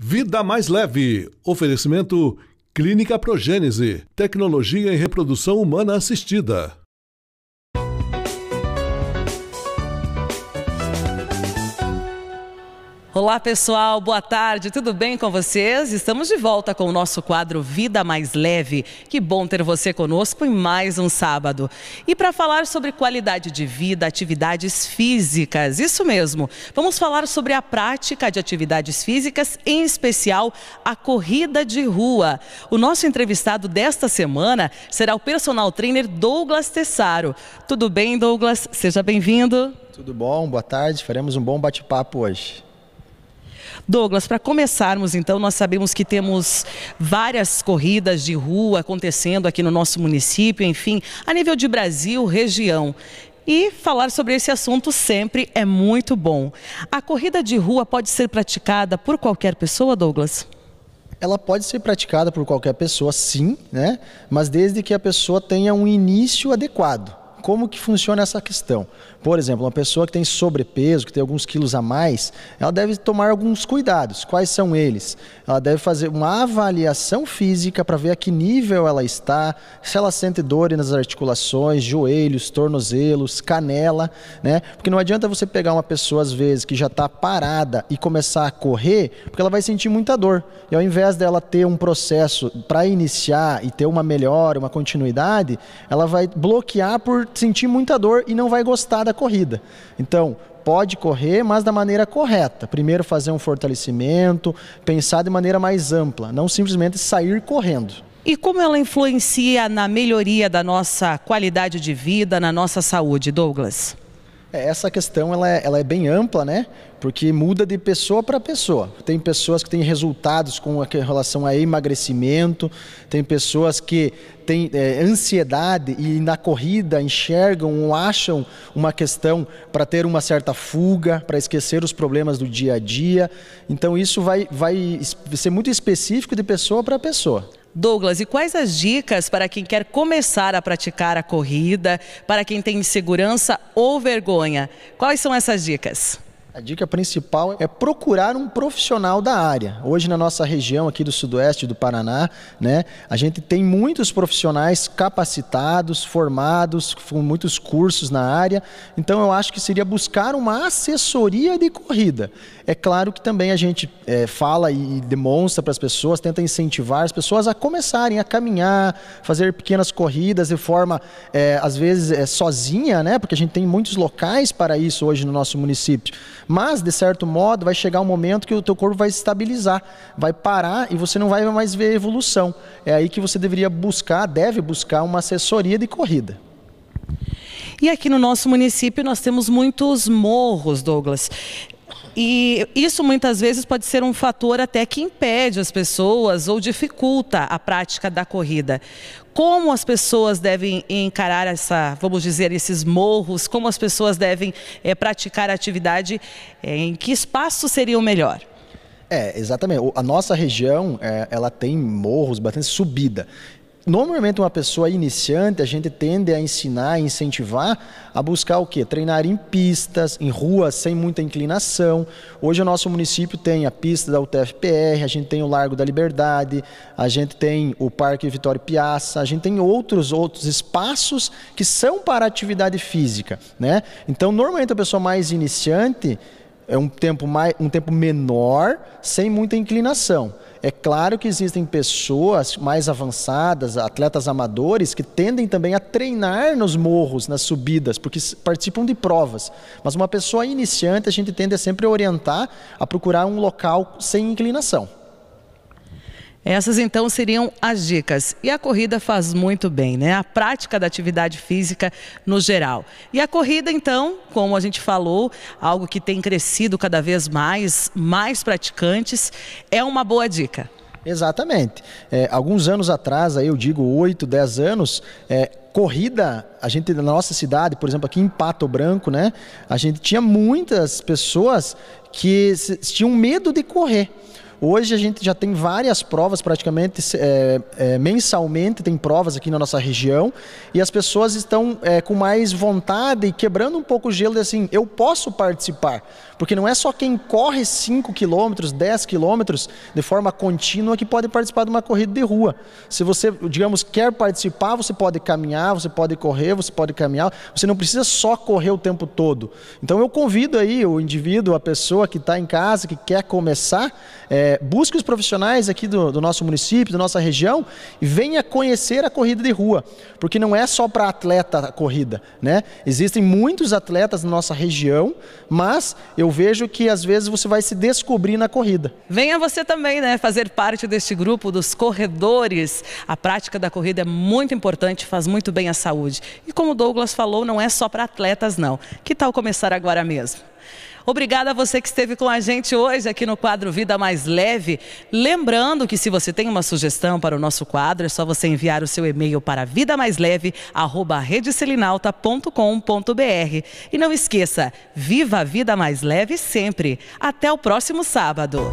Vida mais leve. Oferecimento Clínica Progênese. Tecnologia em reprodução humana assistida. Olá pessoal, boa tarde, tudo bem com vocês? Estamos de volta com o nosso quadro Vida Mais Leve. Que bom ter você conosco em mais um sábado. E para falar sobre qualidade de vida, atividades físicas, isso mesmo, vamos falar sobre a prática de atividades físicas, em especial a corrida de rua. O nosso entrevistado desta semana será o personal trainer Douglas Tessaro. Tudo bem, Douglas? Seja bem-vindo. Tudo bom, boa tarde. Faremos um bom bate-papo hoje. Douglas, para começarmos então, nós sabemos que temos várias corridas de rua acontecendo aqui no nosso município, enfim, a nível de Brasil, região. E falar sobre esse assunto sempre é muito bom. A corrida de rua pode ser praticada por qualquer pessoa, Douglas? Ela pode ser praticada por qualquer pessoa, sim, né? Mas desde que a pessoa tenha um início adequado. Como que funciona essa questão? Por exemplo, uma pessoa que tem sobrepeso, que tem alguns quilos a mais, ela deve tomar alguns cuidados. Quais são eles? Ela deve fazer uma avaliação física para ver a que nível ela está, se ela sente dor nas articulações, joelhos, tornozelos, canela, né? Porque não adianta você pegar uma pessoa às vezes que já está parada e começar a correr, porque ela vai sentir muita dor. E ao invés dela ter um processo para iniciar e ter uma melhora, uma continuidade, ela vai bloquear por sentir muita dor e não vai gostar da corrida. Então, pode correr, mas da maneira correta. Primeiro fazer um fortalecimento, pensar de maneira mais ampla, não simplesmente sair correndo. E como ela influencia na melhoria da nossa qualidade de vida, na nossa saúde, Douglas? É, essa questão ela é, ela é bem ampla, né? Porque muda de pessoa para pessoa. Tem pessoas que têm resultados com relação a emagrecimento, tem pessoas que têm é, ansiedade e na corrida enxergam ou acham uma questão para ter uma certa fuga, para esquecer os problemas do dia a dia. Então isso vai, vai ser muito específico de pessoa para pessoa. Douglas, e quais as dicas para quem quer começar a praticar a corrida, para quem tem insegurança ou vergonha? Quais são essas dicas? A dica principal é procurar um profissional da área. Hoje na nossa região aqui do sudoeste do Paraná, né, a gente tem muitos profissionais capacitados, formados, com muitos cursos na área. Então eu acho que seria buscar uma assessoria de corrida. É claro que também a gente é, fala e demonstra para as pessoas, tenta incentivar as pessoas a começarem a caminhar, fazer pequenas corridas de forma, é, às vezes, é, sozinha, né? Porque a gente tem muitos locais para isso hoje no nosso município. Mas, de certo modo, vai chegar um momento que o teu corpo vai se estabilizar, vai parar e você não vai mais ver evolução. É aí que você deveria buscar, deve buscar uma assessoria de corrida. E aqui no nosso município nós temos muitos morros, Douglas. E isso muitas vezes pode ser um fator até que impede as pessoas ou dificulta a prática da corrida. Como as pessoas devem encarar essa, vamos dizer, esses morros? Como as pessoas devem é, praticar a atividade? É, em que espaço seria o melhor? É, exatamente. A nossa região, é, ela tem morros, bastante subida. Normalmente uma pessoa iniciante, a gente tende a ensinar, incentivar a buscar o quê? Treinar em pistas, em ruas sem muita inclinação. Hoje o nosso município tem a pista da UTFPR, a gente tem o Largo da Liberdade, a gente tem o Parque Vitório Piazza, a gente tem outros outros espaços que são para atividade física, né? Então, normalmente a pessoa mais iniciante é um tempo mais um tempo menor, sem muita inclinação. É claro que existem pessoas mais avançadas, atletas amadores, que tendem também a treinar nos morros, nas subidas, porque participam de provas. Mas uma pessoa iniciante, a gente tende a sempre orientar a procurar um local sem inclinação. Essas então seriam as dicas. E a corrida faz muito bem, né? A prática da atividade física no geral. E a corrida, então, como a gente falou, algo que tem crescido cada vez mais, mais praticantes, é uma boa dica. Exatamente. É, alguns anos atrás, aí eu digo 8, 10 anos, é, corrida, a gente na nossa cidade, por exemplo, aqui em Pato Branco, né, a gente tinha muitas pessoas que tinham medo de correr. Hoje a gente já tem várias provas, praticamente é, é, mensalmente tem provas aqui na nossa região e as pessoas estão é, com mais vontade e quebrando um pouco o gelo de assim, eu posso participar. Porque não é só quem corre 5 quilômetros, 10 quilômetros de forma contínua que pode participar de uma corrida de rua. Se você, digamos, quer participar, você pode caminhar, você pode correr, você pode caminhar, você não precisa só correr o tempo todo. Então eu convido aí o indivíduo, a pessoa que está em casa, que quer começar, é, busque os profissionais aqui do, do nosso município, da nossa região e venha conhecer a corrida de rua, porque não é só para atleta a corrida, né? Existem muitos atletas na nossa região, mas eu vejo que às vezes você vai se descobrir na corrida. Venha você também, né, fazer parte deste grupo dos corredores. A prática da corrida é muito importante, faz muito bem à saúde. E como o Douglas falou, não é só para atletas não. Que tal começar agora mesmo? Obrigada a você que esteve com a gente hoje aqui no quadro Vida Mais Leve. Lembrando que se você tem uma sugestão para o nosso quadro, é só você enviar o seu e-mail para vidamaisleve@redeselinalta.com.br. E não esqueça, viva a vida mais leve sempre. Até o próximo sábado.